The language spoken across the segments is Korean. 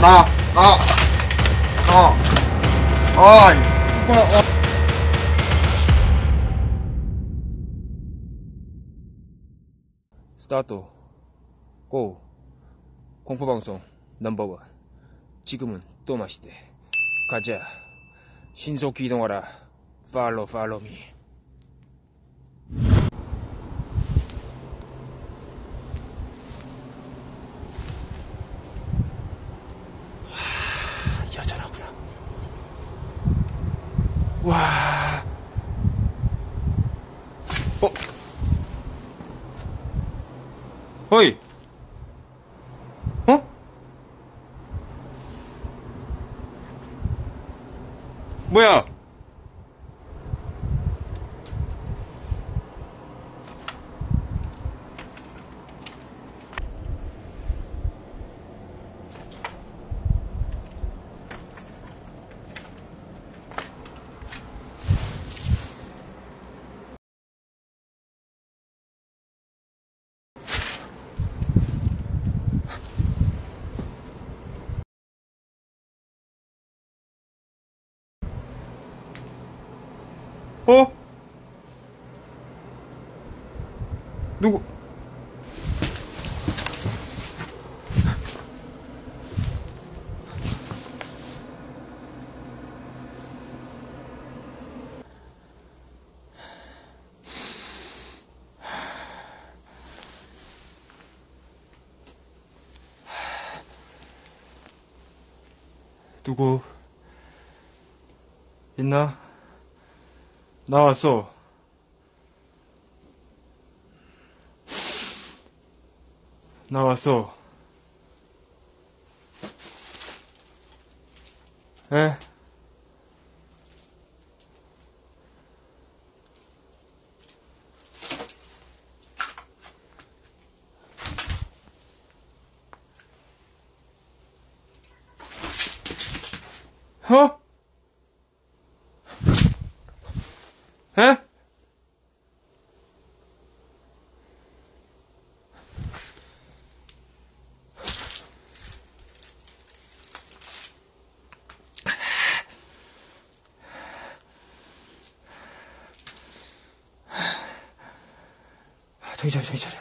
나, 나, 나. 아, 이거, 어. 스타트. 고. 공포방송 넘버원. 지금은 또 마시대. 가자. 신속히 이동하라. 팔로 팔로미 여전하구나 와 어? 어이 어? 뭐야? 어? 누구? 누구? 있나? 나왔어. 나왔어. 에? 어? 에? 정신 차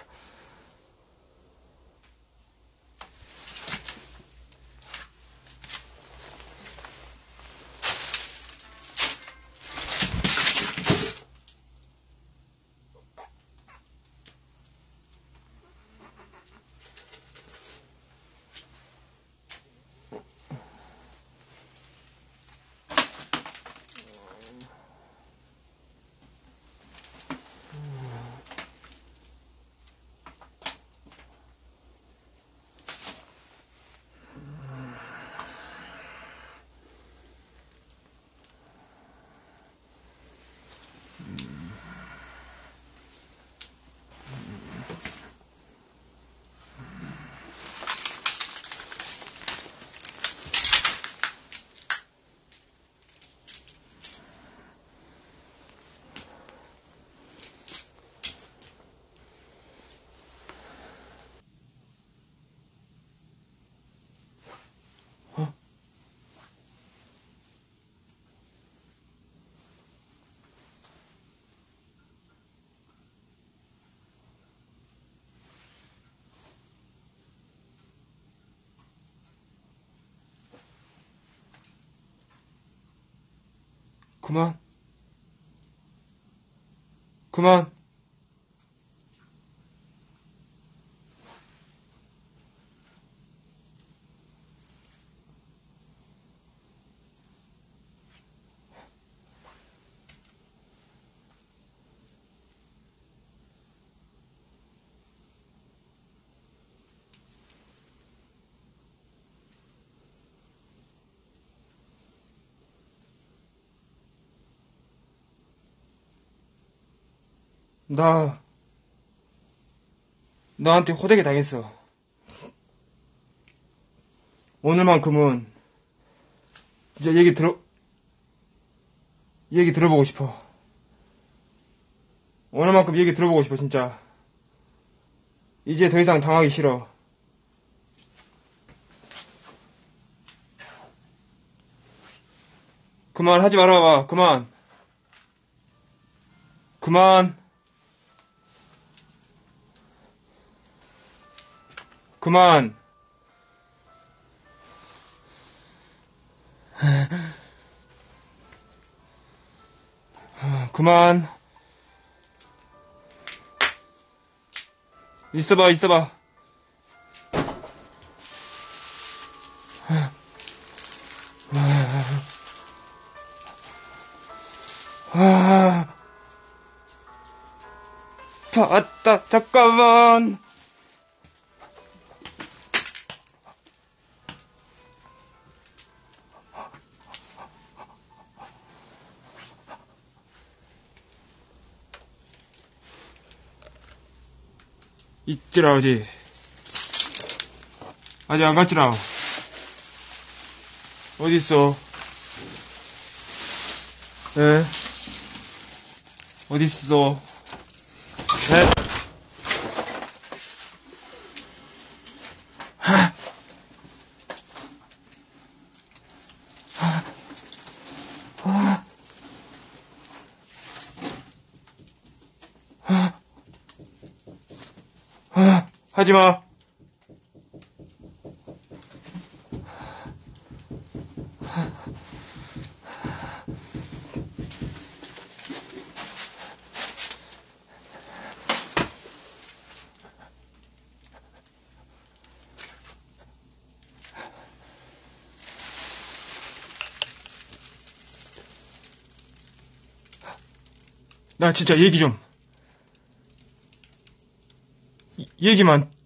그만. 그만. 나, 나한테 호되게 당했어. 오늘만큼은 이제 얘기 들어, 얘기 들어보고 싶어. 오늘만큼 얘기 들어보고 싶어, 진짜. 이제 더 이상 당하기 싫어. 그만 하지 말아봐, 그만. 그만. 그만. 그만. 있어봐, 있어봐. 아, 봤다, 잠깐만. 있지라, 어디. 아직 안 갔지라. 어디 있어? 에? 어디 있어? 하. 하지 마. 나 진짜 얘기 좀. 이- 얘기만.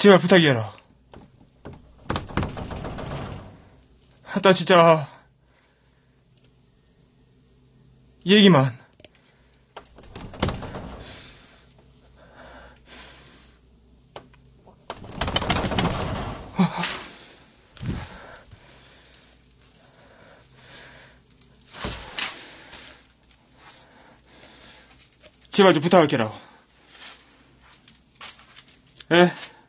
제발 부탁이해라. 나 진짜. 얘기만. 제발 좀 부탁할게라. 에?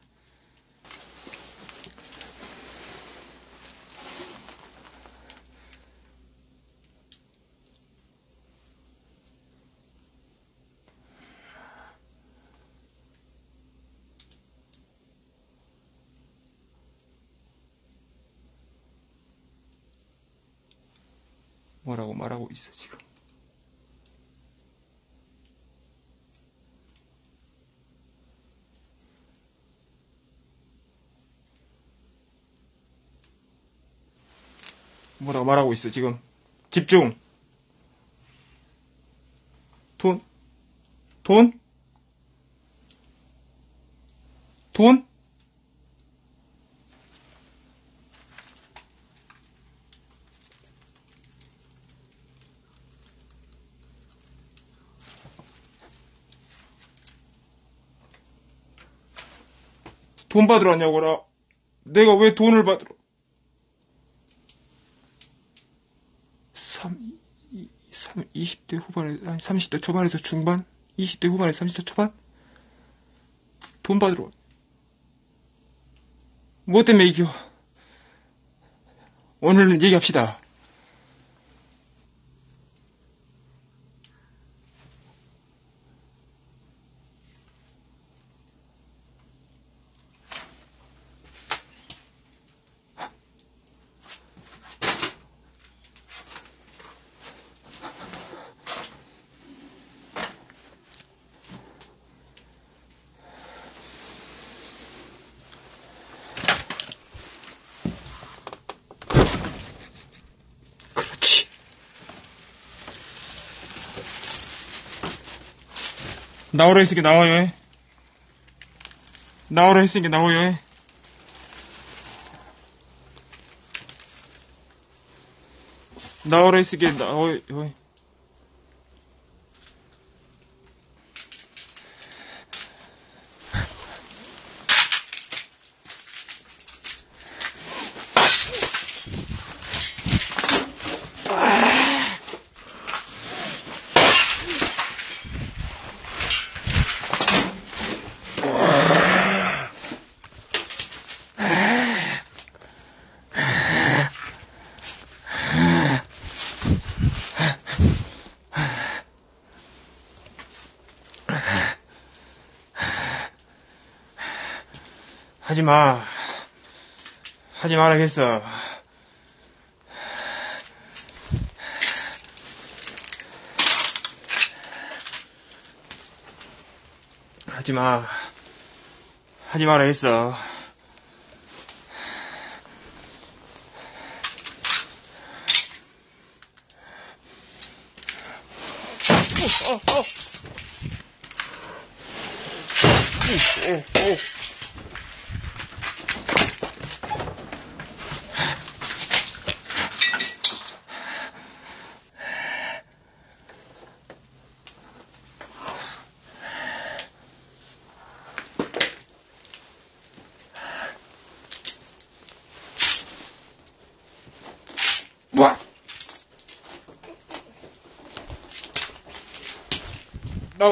있어, 지금. 뭐라고 말하고 있어, 지금. 집중! 돈? 돈? 돈? 돈 받으러 왔냐고라. 내가 왜 돈을 받으러. 3, 2, 3, 20대 후반에, 아니 30대 초반에서 중반? 20대 후반에 30대 초반? 돈 받으러. 왔- 뭐 때문에 이겨? 오늘은 얘기합시다. 나오라 했으니까 나와요. 해. 나오라 했으니까 나와요. 해. 나오라 했으니까 나와요. 해. 하지 마. 하지 말아야겠어. 하지 마. 하지 말아야겠어. 뭐? 나,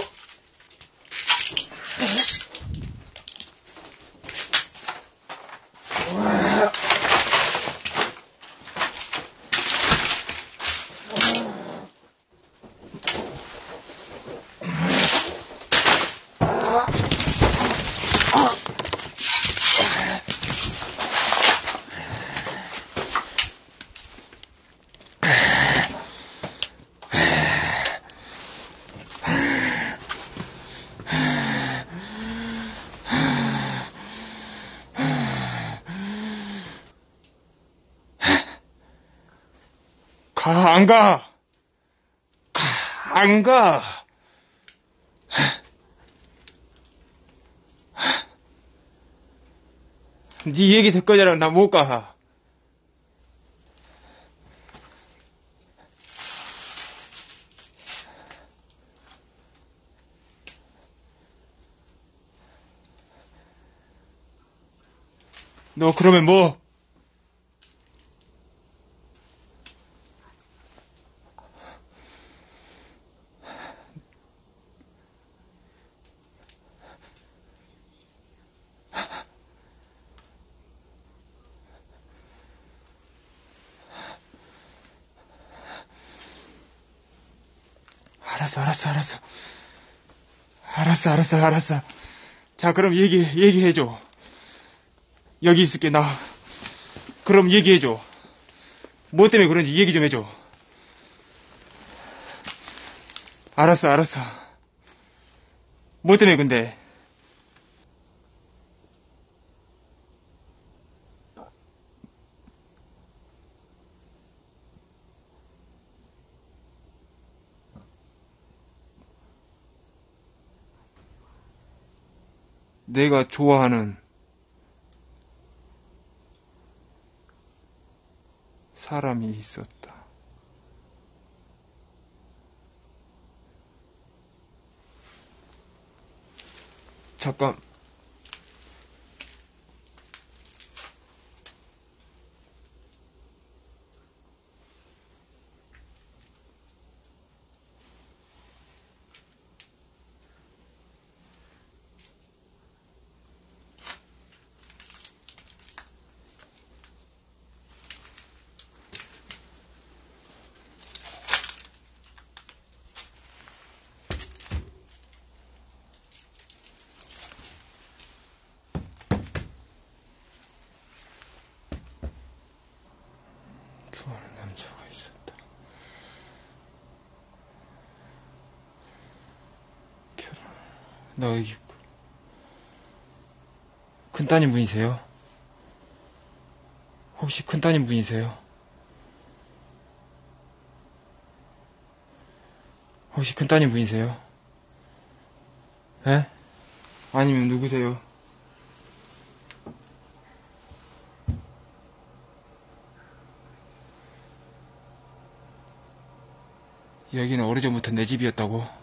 가, 안 가. 가, 안 가. 네 얘기 듣거잖아. 나못 가. 너 그러면 뭐? 알았어, 알았어, 알았어. 알았어, 알았어. 자, 그럼 얘기, 얘기해줘. 여기 있을게, 나. 그럼 얘기해줘. 뭐 때문에 그런지 얘기 좀 해줘. 알았어, 알았어. 뭐 때문에 근데? 내가 좋아하는 사람이 있었다. 잠깐. 좋아하는 남자가 있었다. 결혼. 나 여기 있고. 큰 따님 분이세요? 혹시 큰 따님 분이세요? 혹시 큰 따님 분이세요? 에? 아니면 누구세요? 여기는 오래전부터 내 집이었다고.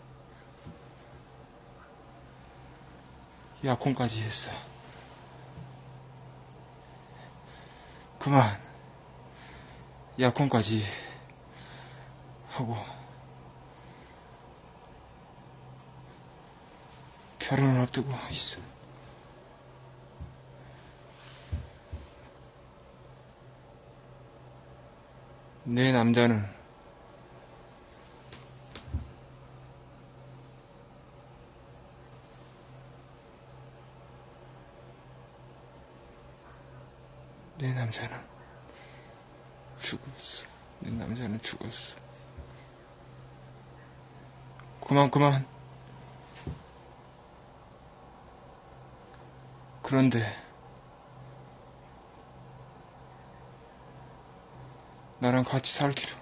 약혼까지 했어. 그만. 약혼까지 하고. 결혼을 앞두고 있어. 내 남자는 내 남자는 죽었어. 내 남자는 죽었어. 그만, 그만. 그런데, 나랑 같이 살기로.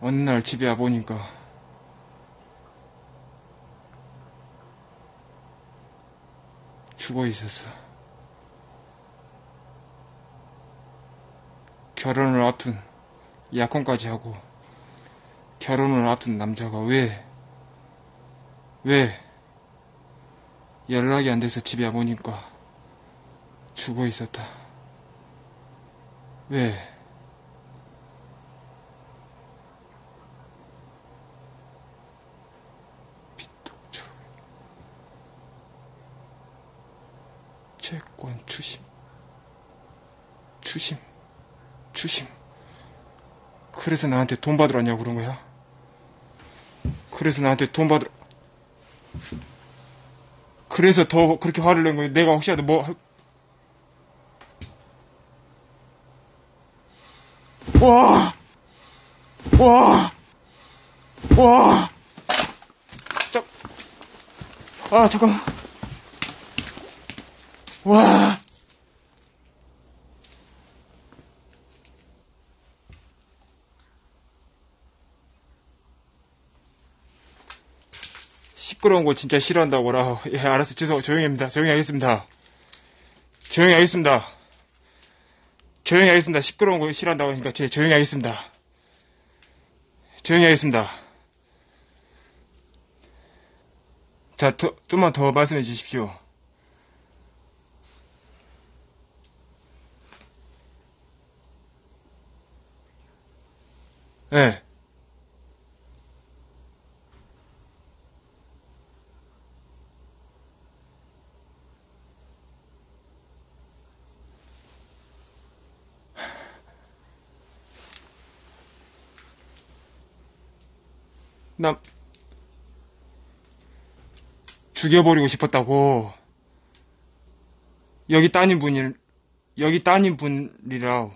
어느 날 집에 와보니까, 죽어 있었어. 결혼을 앞둔 약혼까지 하고 결혼을 앞둔 남자가 왜, 왜 연락이 안 돼서 집에 와보니까 죽어 있었다. 왜? 빗독초 채권 추심 추심 추심 그래서 나한테 돈 받으러 왔냐고 그런 거야? 그래서 나한테 돈 받으러 그래서 더 그렇게 화를 낸 거야 내가 혹시라도 뭐 할- 와! 와! 와! 자, 아, 잠깐만. 와! 시끄러운 거 진짜 싫어한다고 라. 예, 알았어. 죄송, 조용히 합니다. 조용히 하겠습니다. 조용히 하겠습니다. 조용히 하겠습니다. 시끄러운 거 싫어한다고 하니까 제 조용히 하겠습니다. 조용히 하겠습니다. 자, 더, 좀만 더 말씀해 주십시오. 네. 나 죽여버리고 싶었다고. 여기 따님 분이 여기 따님 분이라.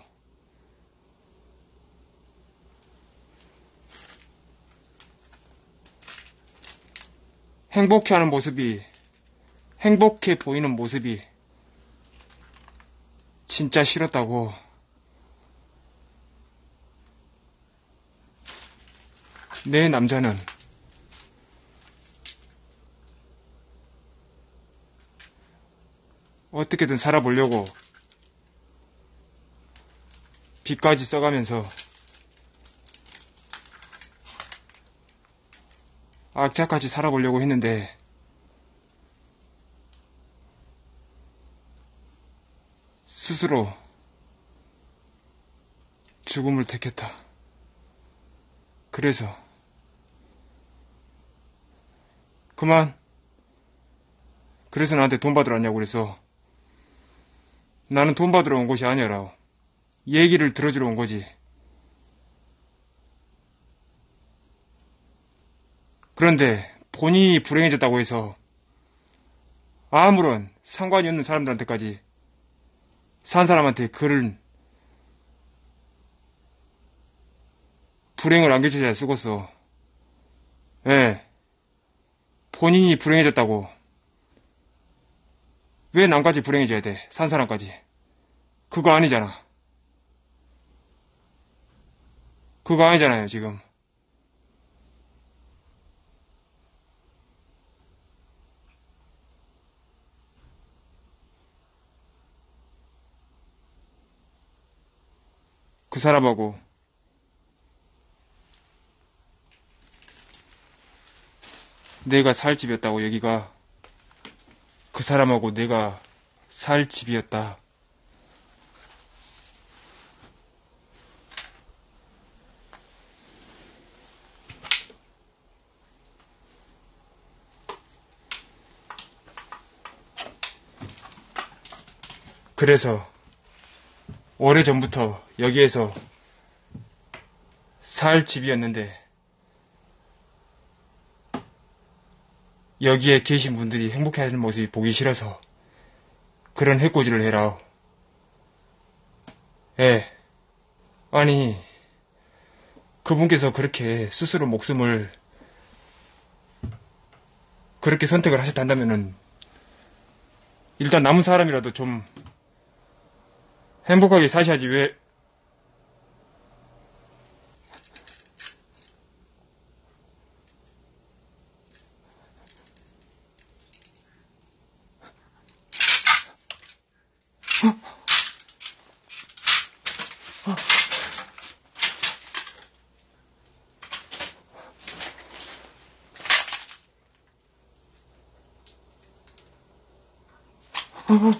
행복해하는 모습이 행복해 보이는 모습이 진짜 싫었다고. 내 남자는 어떻게든 살아보려고 빚까지 써가면서 악착같이 살아보려고 했는데 스스로 죽음을 택했다. 그래서 그만. 그래서 나한테 돈 받으러 왔냐고 그래서. 나는 돈 받으러 온 것이 아니라 얘기를 들어주러 온 거지. 그런데 본인이 불행해졌다고 해서 아무런 상관이 없는 사람들한테까지 산 사람한테 글을 불행을 안겨주자 쓰고서 예. 본인이 불행해졌다고. 왜 남까지 불행해져야 돼? 산 사람까지. 그거 아니잖아. 그거 아니잖아요, 지금. 그 사람하고 내가 살 집이었다고 여기가 그 사람하고 내가 살 집이었다. 그래서 오래 전부터 여기에서 살 집이었는데 여기에 계신 분들이 행복해하는 모습이 보기 싫어서 그런 해코지를 해라. 예. 아니, 그분께서 그렇게 스스로 목숨을 그렇게 선택을 하셨단다면은 일단 남은 사람이라도 좀 행복하게 사셔야지 왜 어머.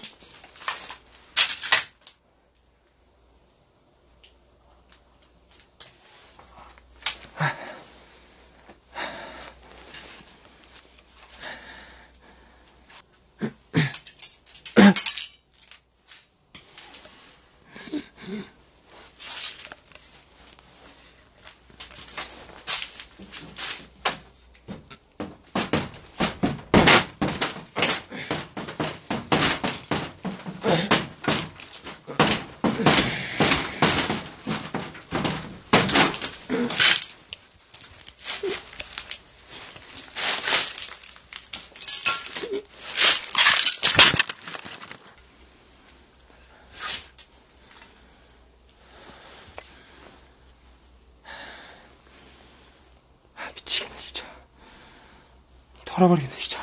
털어버리겠네 진짜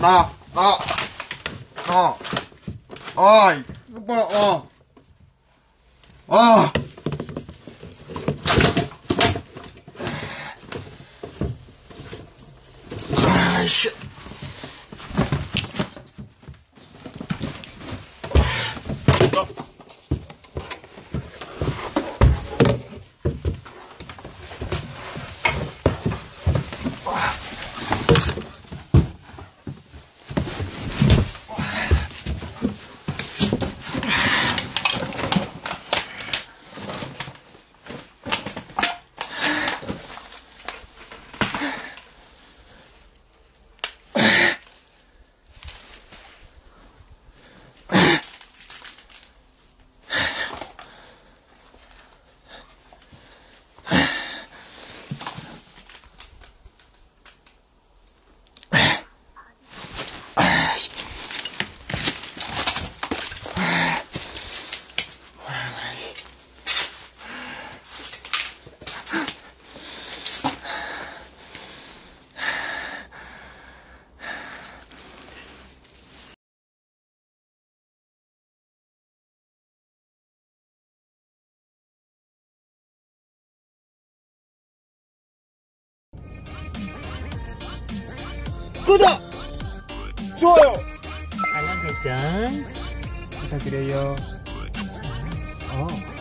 나, 나, 어, 어이, 뭐, 어, 어. 아 구독! 좋아요! 알람 설정 부탁드려요 어